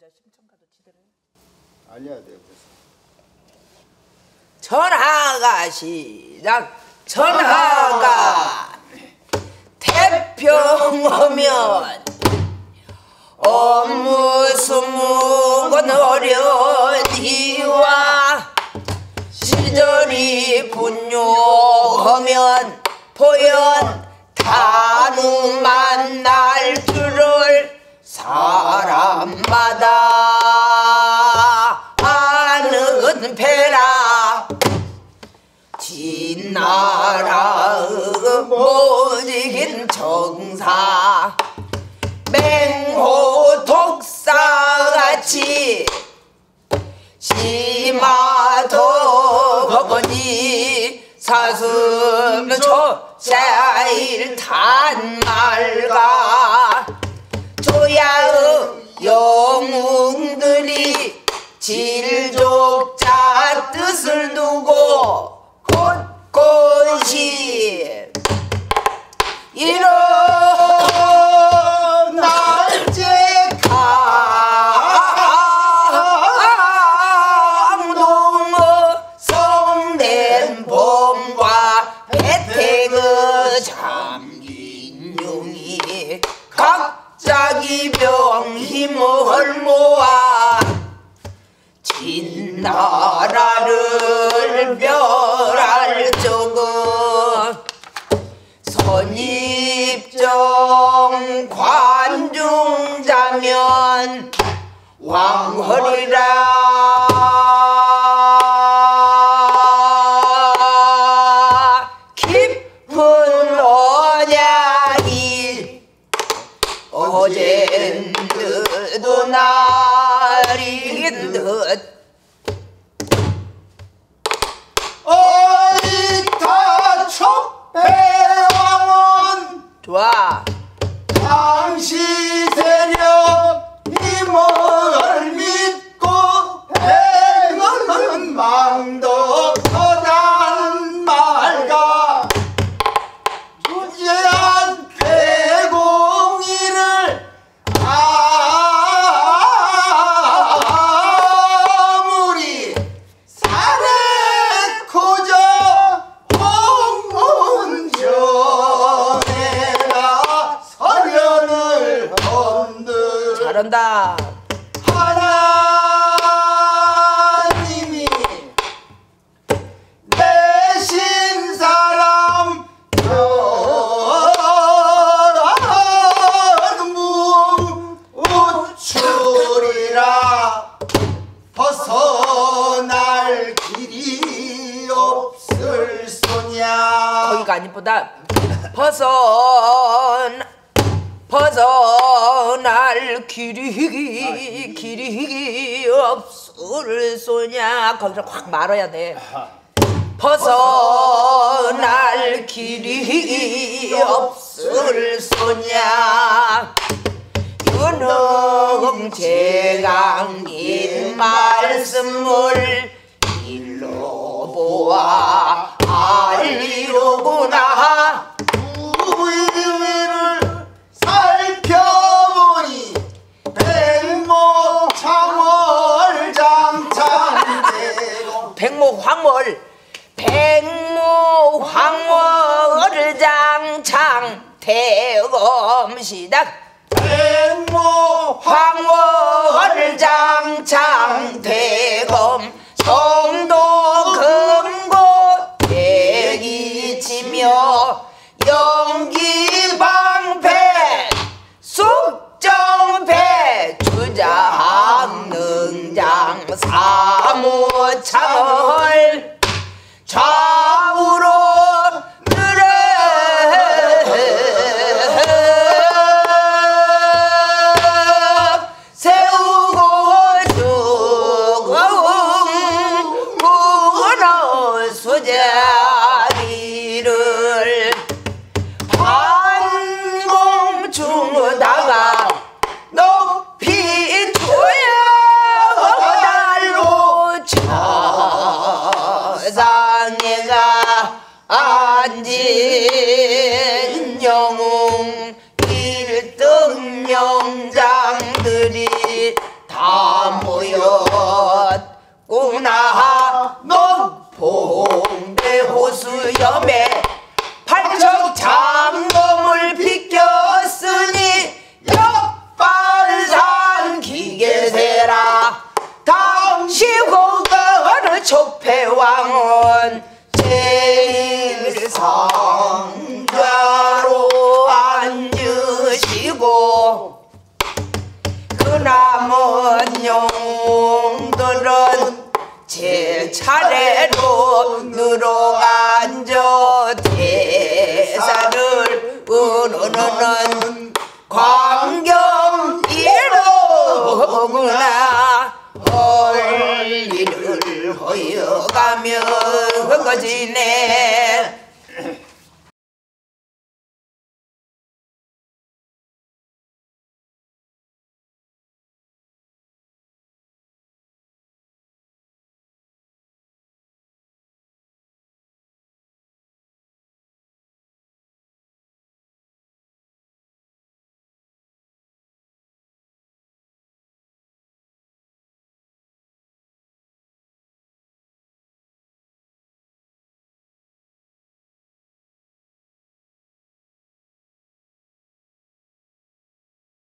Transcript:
저 심청가도 지대로 해. 알려야 돼요. 그래서. 전하가 시작 전하가 태평하면 업무수무건 어려디와 시절이 분요하면 보연 단우 만 날 줄을 사람마다 아는 배라. 진나라의 못이긴 정사. 맹호 독사같이 심하도 버거니 사슴초 제일 단말가 조 야의 영웅들이 질족자 뜻을 두고 곳곳이 일어날지 강동의 성된 봄과 혜택의 잠 자기 병 힘을 모아 진나라를 멸할 적은 선입정 관중자면 왕허리라 날인 듯 어리타 촉배왕은 좋아 잘한다. 하나님이 내신 사람 무우출이라 벗어날 길이 없을 소냐. 거기가 아니보다 벗어 벗어 날 길이 길이 없을 소냐? 거기서 확 말아야 돼. 벗어날 길이 없을 소냐? 윤흥 제강인 말씀을 일로 보아. 알리 백목 황월 백목 황월 장창 대검 시작 백목 황월 장창 대검 내가 앉은 영웅 일등 영장들이 다 모였구나. 높봉대 호수염에 그 남은 용들은 제 차례로 늘어 앉아 대사를 은은은 광경 이로구나 헐 일을 허여가며 헛거지네